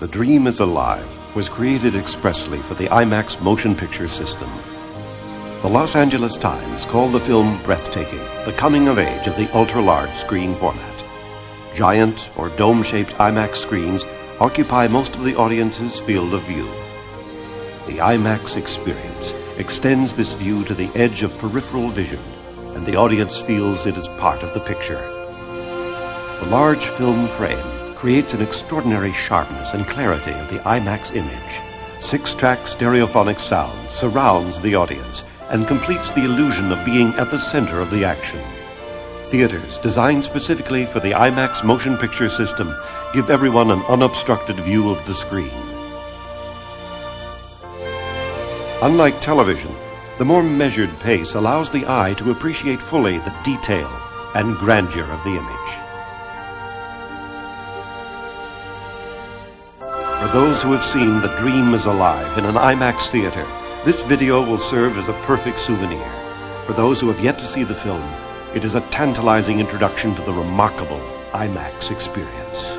The Dream is Alive was created expressly for the IMAX motion picture system. The Los Angeles Times called the film breathtaking, the coming of age of the ultra large screen format. Giant or dome shaped IMAX screens occupy most of the audience's field of view. The IMAX experience extends this view to the edge of peripheral vision, and the audience feels it is part of the picture. The large film frame creates an extraordinary sharpness and clarity of the IMAX image. Six track stereophonic sound surrounds the audience and completes the illusion of being at the center of the action. Theaters designed specifically for the IMAX motion picture system give everyone an unobstructed view of the screen. Unlike television, the more measured pace allows the eye to appreciate fully the detail and grandeur of the image. For those who have seen The Dream is Alive in an IMAX theater, this video will serve as a perfect souvenir. For those who have yet to see the film, it is a tantalizing introduction to the remarkable IMAX experience.